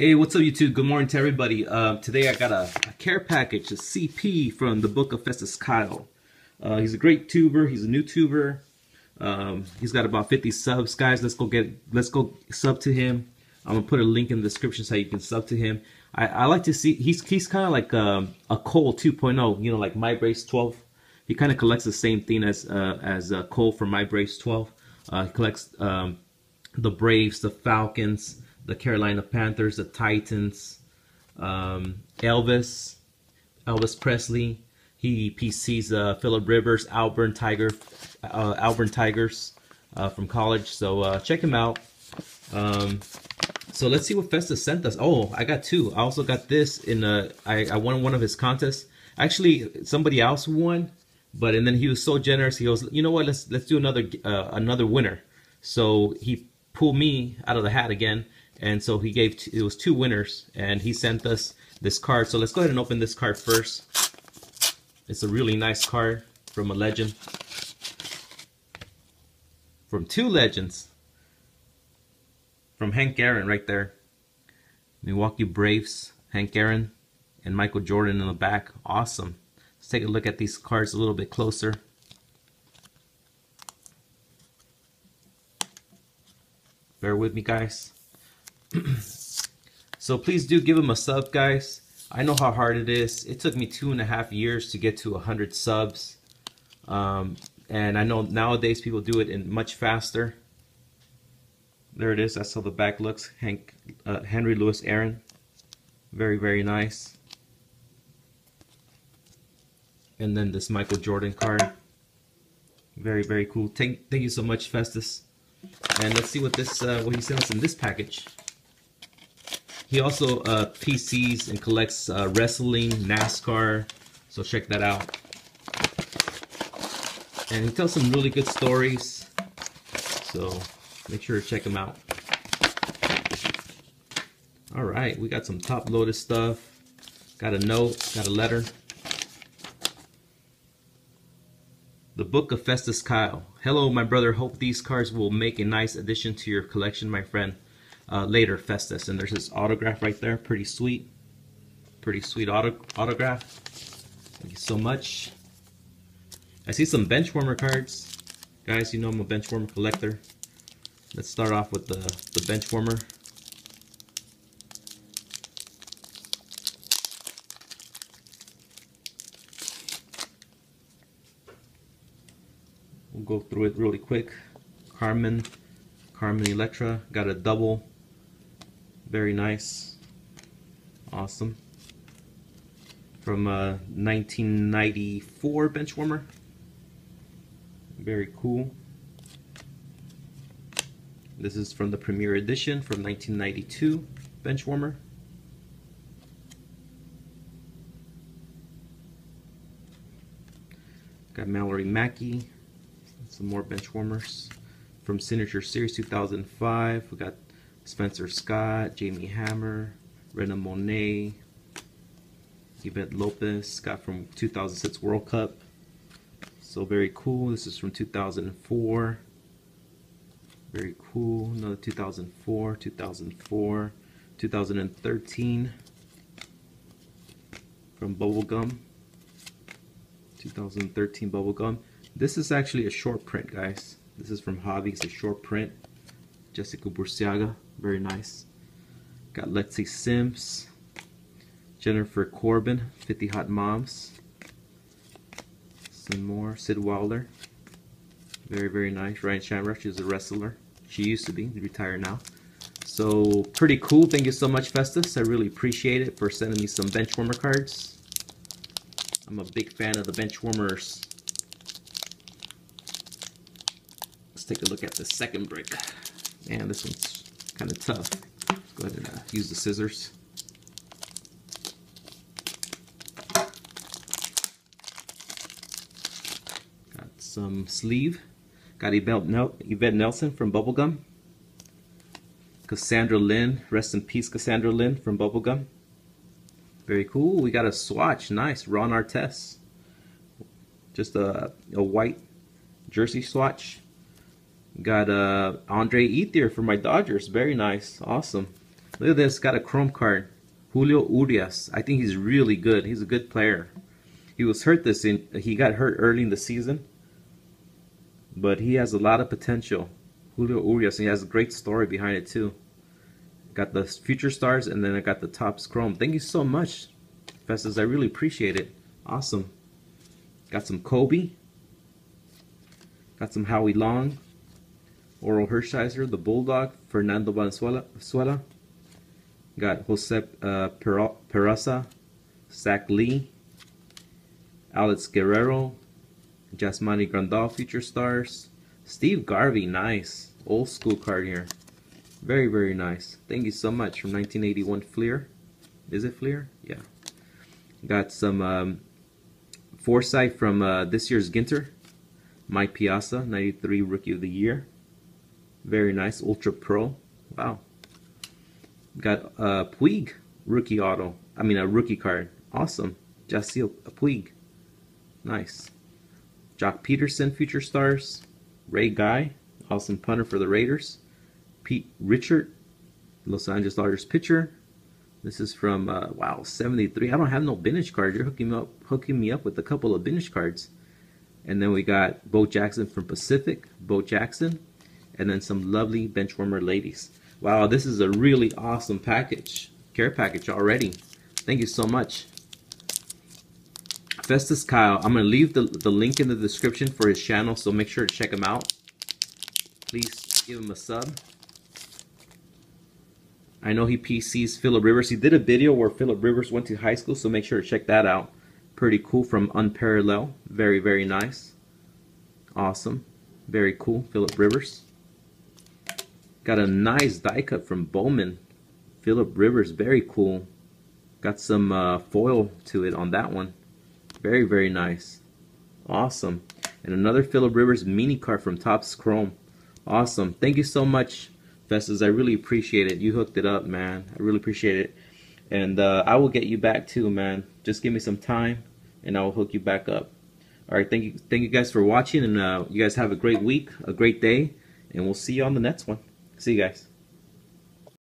Hey, what's up YouTube? Good morning to everybody. Uh, today I got a, a, care package, a CP from the book of Festes Kyle. Uh, he's a great tuber. He's a new tuber. Um, he's got about 50 subs. Guys, let's go get, let's go sub to him. I'm gonna put a link in the description so you can sub to him. I, I like to see, he's, he's kind of like um, a Cole 2.0, you know, like My Braves 12. He kind of collects the same thing as, uh, as uh, Cole from My Braves 12. Uh, he collects um, the Braves, the Falcons, the Carolina Panthers, the Titans, um, Elvis, Elvis Presley. He PCs uh, Philip Rivers, Auburn Tiger, uh, Auburn Tigers uh, from college. So uh, check him out. Um, so let's see what Festes sent us. Oh, I got two. I also got this in a. I, I won one of his contests. Actually, somebody else won, but and then he was so generous. He goes, you know what? Let's let's do another uh, another winner. So he pulled me out of the hat again and so he gave, it was two winners, and he sent us this card. So let's go ahead and open this card first. It's a really nice card from a legend. From two legends. From Hank Aaron right there. Milwaukee Braves, Hank Aaron, and Michael Jordan in the back. Awesome. Let's take a look at these cards a little bit closer. Bear with me, guys. so please do give him a sub, guys. I know how hard it is. It took me two and a half years to get to a 100 subs. Um, and I know nowadays people do it in much faster. There it is. That's how the back looks. Hank, uh, Henry Louis Aaron. Very, very nice. And then this Michael Jordan card. Very, very cool. Thank, thank you so much, Festes. And let's see what this, uh, what he sent us in this package. He also uh, PCs and collects uh, wrestling, NASCAR, so check that out. And he tells some really good stories, so make sure to check him out. All right, we got some top loaded stuff. Got a note, got a letter. The Book of Festes Kyle. Hello, my brother. Hope these cards will make a nice addition to your collection, my friend uh, later Festes. And there's his autograph right there. Pretty sweet. Pretty sweet auto autograph. Thank you so much. I see some benchwarmer cards. Guys, you know I'm a benchwarmer collector. Let's start off with the, the benchwarmer. We'll go through it really quick. Carmen, Carmen Electra, got a double very nice. Awesome. From a uh, 1994 bench warmer. Very cool. This is from the Premier Edition from 1992 bench warmer. Got Mallory Mackey. Some more bench warmers from Signature Series 2005. We got Spencer Scott, Jaime Hammer, Rena Monet, Yvette Lopez, got from 2006 World Cup. So very cool. This is from 2004. Very cool. Another 2004, 2004, 2013 from Bubblegum. 2013 Bubblegum. This is actually a short print, guys. This is from Hobby. It's a short print. Jessica Burciaga. Very nice. Got Lexi Sims, Jennifer Corbin, 50 Hot Moms. Some more. Sid Wilder. Very, very nice. Ryan Shamrock, she's a wrestler. She used to be, retired now. So, pretty cool. Thank you so much, Festes. I really appreciate it for sending me some benchwarmer cards. I'm a big fan of the benchwarmers. Let's take a look at the second brick. Man, this one's kind of tough. Go ahead and uh, use the scissors. Got some sleeve. Got Yvette Nelson from Bubblegum. Cassandra Lynn, rest in peace Cassandra Lynn from Bubblegum. Very cool. We got a swatch, nice. Ron Artest. Just a, a white jersey swatch. Got uh, Andre Ethier for my Dodgers. Very nice. Awesome. Look at this, got a chrome card. Julio Urias. I think he's really good. He's a good player. He was hurt this in he got hurt early in the season. But he has a lot of potential. Julio Urias, he has a great story behind it too. Got the future stars and then I got the Topps chrome. Thank you so much, Festes. I really appreciate it. Awesome. Got some Kobe. Got some Howie Long. Orel Hershiser, the Bulldog, Fernando Valenzuela. Got Jose uh, Peraza, Zach Lee, Alex Guerrero, Yasmani Grandal, Future Stars, Steve Garvey, nice. Old school card here. Very, very nice. Thank you so much from 1981 Fleer. Is it Fleer? Yeah. Got some um, foresight from uh, this year's Ginter. Mike Piazza, 93 Rookie of the Year. Very nice. Ultra Pro. Wow. Got a Puig rookie auto. I mean, a rookie card. Awesome. Yasiel Puig. Nice. Joc Pederson, Future Stars. Ray Guy, awesome punter for the Raiders. Pete Richert, Los Angeles Dodgers pitcher. This is from, uh, wow, 73. I don't have no vintage cards. You're hooking me, up, hooking me up with a couple of vintage cards. And then we got Bo Jackson from Pacific, Bo Jackson. And then some lovely benchwarmer ladies. Wow, this is a really awesome package, care package already. Thank you so much. Festes Kyle, I'm going to leave the, the link in the description for his channel, so make sure to check him out. Please give him a sub. I know he PCs Philip Rivers. He did a video where Philip Rivers went to high school, so make sure to check that out. Pretty cool from Unparalleled. Very, very nice. Awesome. Very cool, Philip Rivers. Got a nice die cut from Bowman. Philip Rivers, very cool. Got some uh, foil to it on that one. Very, very nice. Awesome. And another Philip Rivers mini card from Topps Chrome. Awesome. Thank you so much, Festes. I really appreciate it. You hooked it up, man. I really appreciate it. And uh, I will get you back too, man. Just give me some time, and I will hook you back up. All right. Thank you. Thank you guys for watching, and uh, you guys have a great week, a great day, and we'll see you on the next one. See you guys.